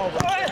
over.